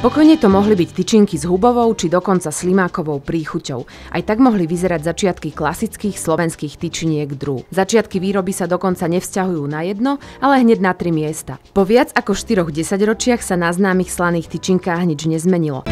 Pokojne to mohli byť tyčinky s hubovou či dokonca slimákovou príchuťou. Aj tak mohli vyzerať začiatky klasických slovenských tyčiniek drú. Začiatky výroby sa dokonca nevzťahujú na jedno, ale hneď na tri miesta. Po viac ako 4 desaťročiach sa na známych slaných tyčinkách nič nezmenilo.